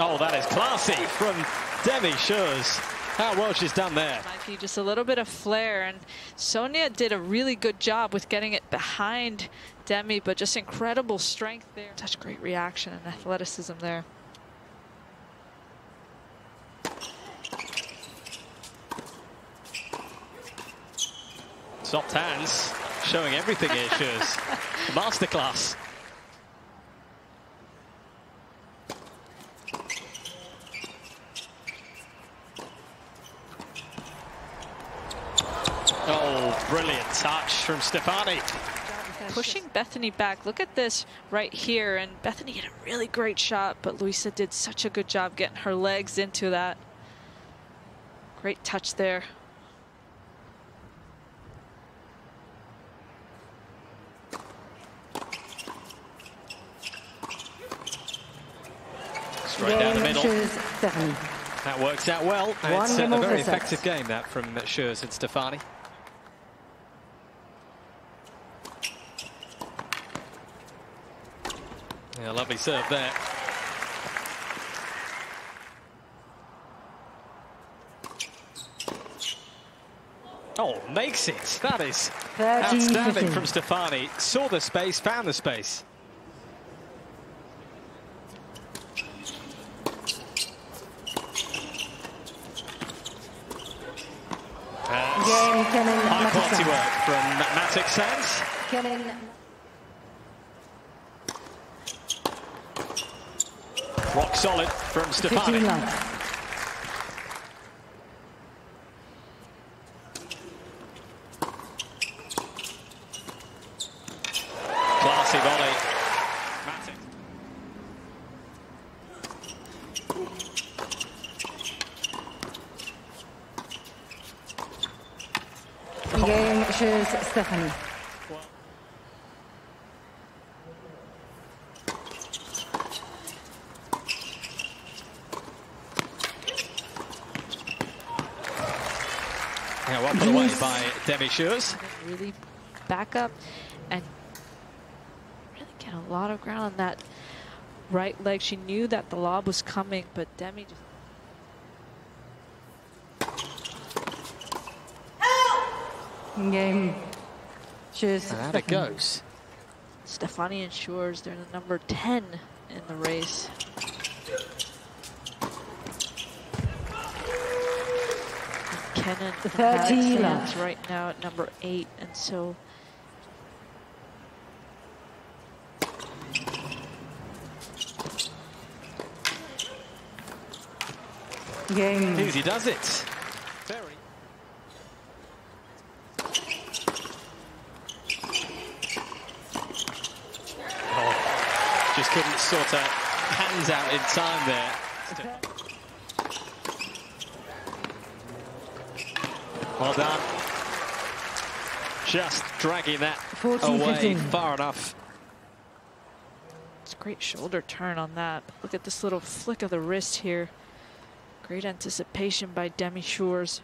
Oh, that is classy from Demi Schuurs. How well she's done there. Might be just a little bit of flair, and Sonia did a really good job with getting it behind Demi, but just incredible strength there. Such great reaction and athleticism there. Soft hands, showing everything here, Schuurs. Masterclass. Oh, brilliant touch from Stefani. Pushing Bethany back. Look at this right here. And Bethany hit a really great shot, but Luisa did such a good job getting her legs into that. Great touch there. Straight down the middle. That works out well. it's a very effective game, that, from Schuurs and Stefani. Yeah, lovely serve there. Oh, makes it. That is outstanding from Stefani. Saw the space, found the space. High quality work from Mattek-Sands. Rock solid from Stefani. Classy volley. Game Schuurs Stefani. Yeah, well put away by Demi Schuurs. Really back up and really get a lot of ground on that right leg. She knew that the lob was coming, but Demi just Game Schuurs And out it goes. Stefani and Schuurs, they're the number 10 in the race. And Kenin The and 30 right now at number 8, and so Game Easy does it. Very. Oh, just couldn't sort out hands out in time there. Well done. Just dragging that 14, away 15. far enough. it's a great shoulder turn on that. Look at this little flick of the wrist here. Great anticipation by Demi Schuurs.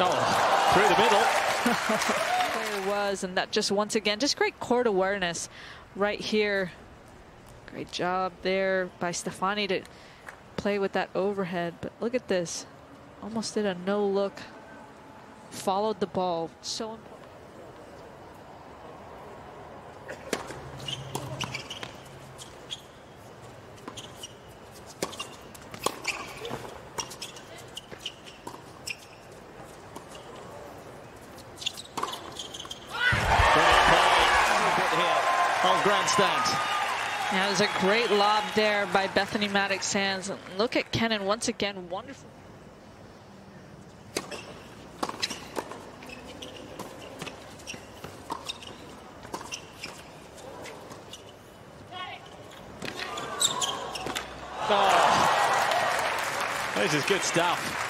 Oh, through the middle. There was, and that just once again, just great court awareness right here. Great job there by Stefani to play with that overhead. But look at this. Almost did a no look. Followed the ball. So important. Brilliant play. Bit here grandstand. Yeah, it was a great lob there by Bethany Mattek-Sands. Look at Kenin once again. Wonderful. Oh, this is good stuff.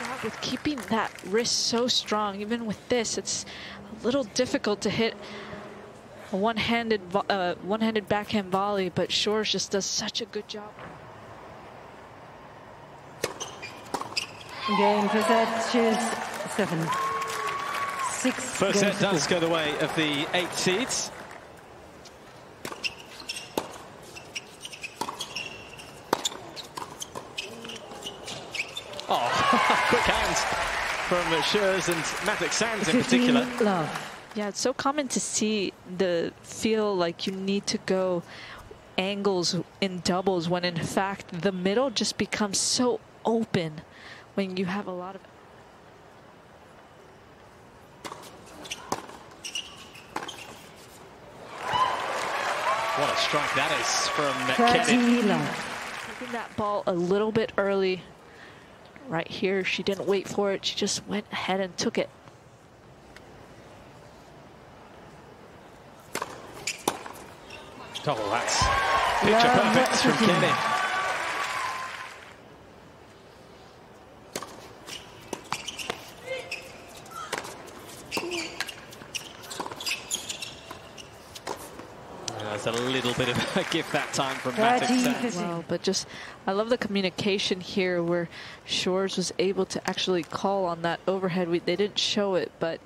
job with keeping that wrist so strong. Even with this, it's a little difficult to hit a one-handed uh, one-handed backhand volley, but Schuurs just does such a good job. Game first set, choose seven. Six. First set does go the way of the eight seeds. Oh, quick hands from Schuurs and Mattek-Sands in particular. Love. Yeah, it's so common to see the feel like you need to go angles in doubles when in fact the middle just becomes so open when you have a lot of What a strike that is from Kenin. Taking that ball a little bit early. Right here, she didn't wait for it. She just went ahead and took it. Oh, that's picture perfect from Kenin. There's a little bit of a gift that time from Matic Well, but just, I love the communication here where Schuurs was able to actually call on that overhead. We, they didn't show it, but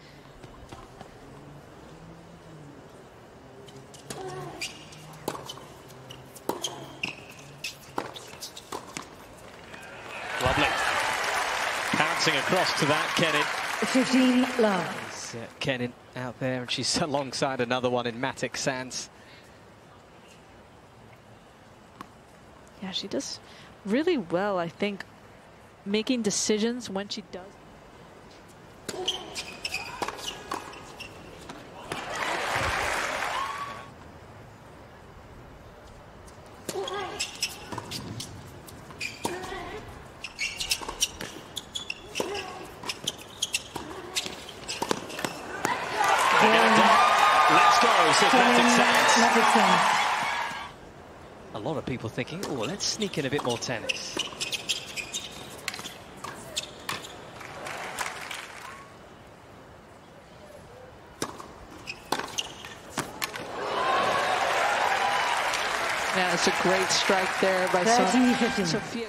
Lovely. Pouncing to that, Kenin. 15 love. Uh, Kenin out there, and she's alongside another one in Mattek-Sands. Yeah, she does really well, I think, making decisions when she does. Let's go, says Mattek-Sands. Matic Sands. A lot of people thinking, oh, let's sneak in a bit more tennis. Yeah, it's a great strike there by 13, 15. Sophia.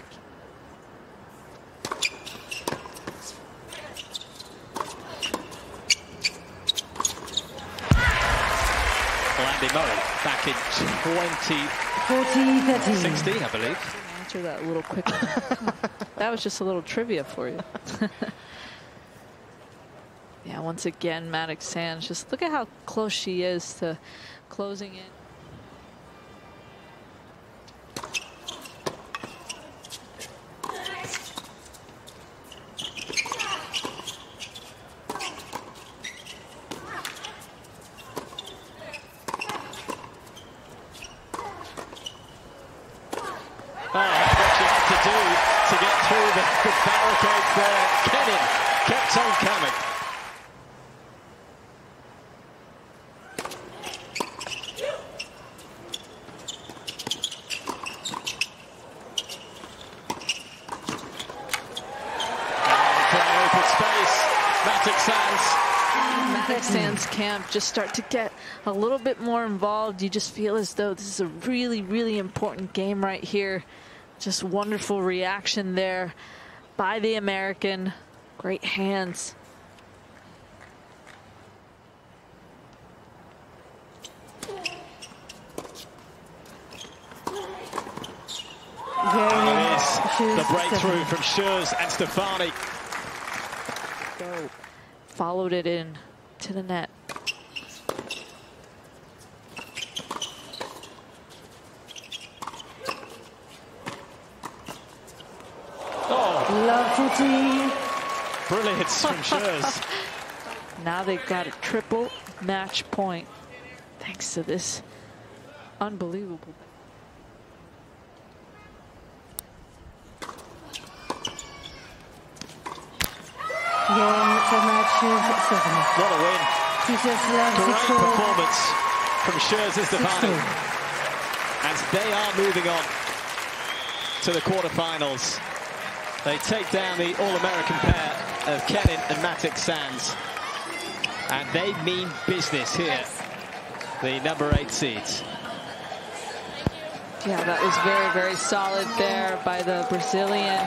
Murray back in 14, 13. 2016, I believe. Answer that a little quicker. that was just a little trivia for you. yeah, once again, Mattek-Sands. Just look at how close she is to closing in. Oh, that's what she had to do to through the, barricades there. Kenin kept on coming. Sands camp just start to get a little bit more involved. You just feel as though this is a really, really important game right here. Just wonderful reaction there by the American. Great hands. It is the breakthrough from Schuurs and Stefani. Followed it in to the net. Oh, Love 14. brilliance from Schuurs. Now they've got a triple match point thanks to this unbelievable. Game for match, Schuurs Stefani. What a win. Teachers love Great 6 4. performance from Schuurs and Stefani. 6 As they are moving on to the quarterfinals. They take down the All-American pair of Kenin and Mattek-Sands. And they mean business here. The number eight seeds. Yeah, that was very, very solid there by the Brazilian.